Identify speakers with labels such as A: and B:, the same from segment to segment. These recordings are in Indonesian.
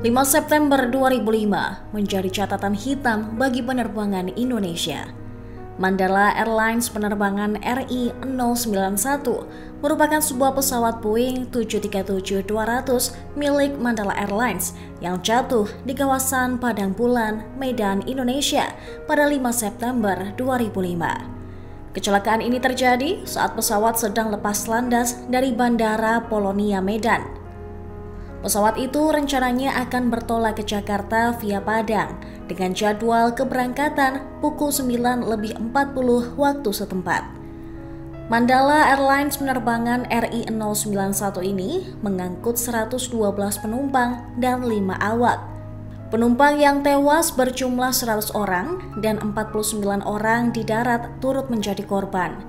A: 5 September 2005 menjadi catatan hitam bagi penerbangan Indonesia. Mandala Airlines penerbangan RI-091 merupakan sebuah pesawat Boeing 737-200 milik Mandala Airlines yang jatuh di kawasan Padang Bulan, Medan, Indonesia pada 5 September 2005. Kecelakaan ini terjadi saat pesawat sedang lepas landas dari Bandara Polonia Medan Pesawat itu rencananya akan bertolak ke Jakarta via Padang dengan jadwal keberangkatan pukul 9 lebih 40 waktu setempat. Mandala Airlines penerbangan RI-091 ini mengangkut 112 penumpang dan 5 awak. Penumpang yang tewas berjumlah 100 orang dan 49 orang di darat turut menjadi korban.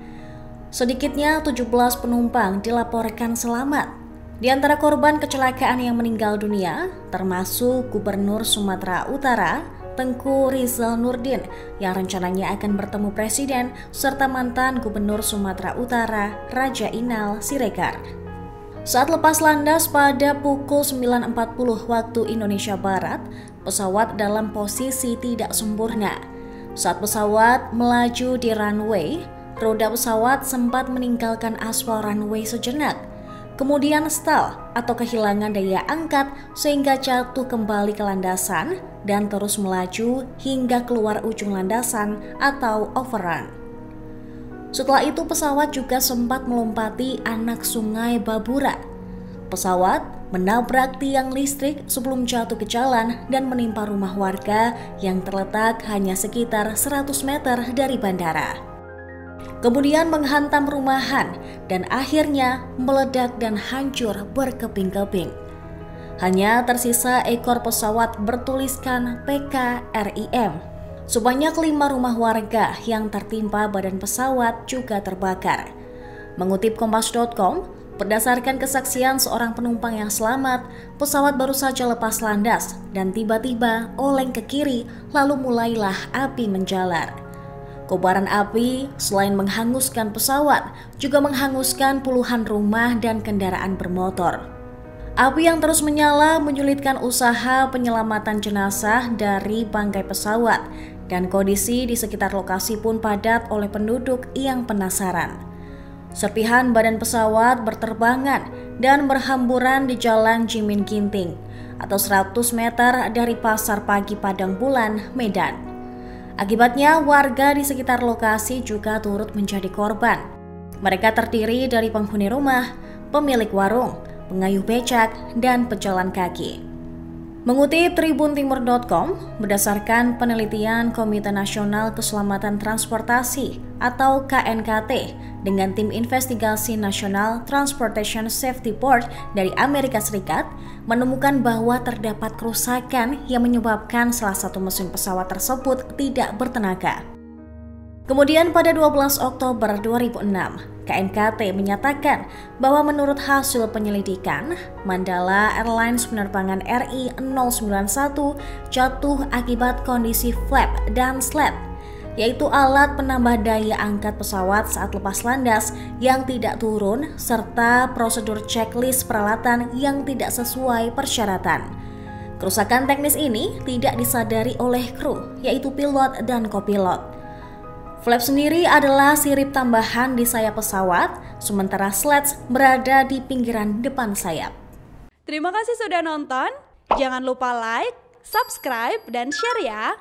A: Sedikitnya 17 penumpang dilaporkan selamat di antara korban kecelakaan yang meninggal dunia, termasuk Gubernur Sumatera Utara, Tengku Rizal Nurdin, yang rencananya akan bertemu Presiden, serta mantan Gubernur Sumatera Utara, Raja Inal Siregar. Saat lepas landas pada pukul 9.40 waktu Indonesia Barat, pesawat dalam posisi tidak sempurna. Saat pesawat melaju di runway, roda pesawat sempat meninggalkan aspal runway sejenak – kemudian stall atau kehilangan daya angkat sehingga jatuh kembali ke landasan dan terus melaju hingga keluar ujung landasan atau overrun. Setelah itu pesawat juga sempat melompati anak sungai Babura. Pesawat menabrak tiang listrik sebelum jatuh ke jalan dan menimpa rumah warga yang terletak hanya sekitar 100 meter dari bandara kemudian menghantam rumahan dan akhirnya meledak dan hancur berkeping-keping. Hanya tersisa ekor pesawat bertuliskan PKRIM. Sebanyak lima rumah warga yang tertimpa badan pesawat juga terbakar. Mengutip kompas.com, berdasarkan kesaksian seorang penumpang yang selamat, pesawat baru saja lepas landas dan tiba-tiba oleng ke kiri lalu mulailah api menjalar. Kobaran api selain menghanguskan pesawat, juga menghanguskan puluhan rumah dan kendaraan bermotor. Api yang terus menyala menyulitkan usaha penyelamatan jenazah dari bangkai pesawat dan kondisi di sekitar lokasi pun padat oleh penduduk yang penasaran. Serpihan badan pesawat berterbangan dan berhamburan di jalan Jimin Ginting atau 100 meter dari Pasar Pagi Padang Bulan, Medan. Akibatnya, warga di sekitar lokasi juga turut menjadi korban. Mereka terdiri dari penghuni rumah, pemilik warung, pengayuh becak, dan pejalan kaki. Mengutip tribuntimur.com, berdasarkan penelitian Komite Nasional Keselamatan Transportasi atau KNKT dengan tim investigasi nasional Transportation Safety Board dari Amerika Serikat menemukan bahwa terdapat kerusakan yang menyebabkan salah satu mesin pesawat tersebut tidak bertenaga. Kemudian pada 12 Oktober 2006, KNKT menyatakan bahwa menurut hasil penyelidikan, Mandala Airlines penerbangan RI-091 jatuh akibat kondisi flap dan slap, yaitu alat penambah daya angkat pesawat saat lepas landas yang tidak turun serta prosedur checklist peralatan yang tidak sesuai persyaratan. Kerusakan teknis ini tidak disadari oleh kru, yaitu pilot dan kopilot. Flap sendiri adalah sirip tambahan di sayap pesawat, sementara slats berada di pinggiran depan sayap.
B: Terima kasih sudah nonton. Jangan lupa like, subscribe, dan share ya.